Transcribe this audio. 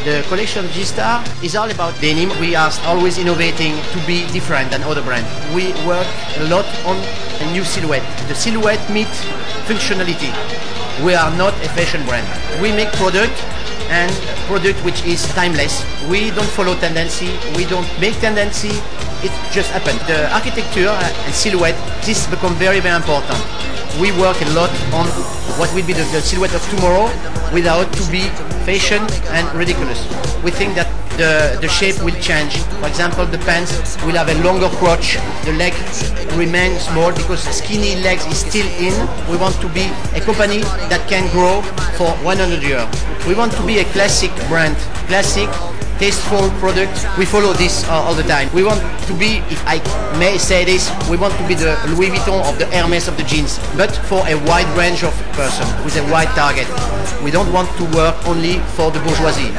The collection G-Star is all about denim. We are always innovating to be different than other brands. We work a lot on a new silhouette. The silhouette meets functionality. We are not a fashion brand. We make product and product which is timeless. We don't follow tendency. We don't make tendency. It just happened. The architecture and silhouette, this become very, very important. We work a lot on what will be the, the silhouette of tomorrow without to be fashion and ridiculous. We think that the, the shape will change. For example, the pants will have a longer crotch, the leg remain small because skinny legs is still in. We want to be a company that can grow for 100 years. We want to be a classic brand, classic tasteful product. We follow this uh, all the time. We want to be, if I may say this, we want to be the Louis Vuitton of the Hermes of the jeans, but for a wide range of person with a wide target. We don't want to work only for the bourgeoisie.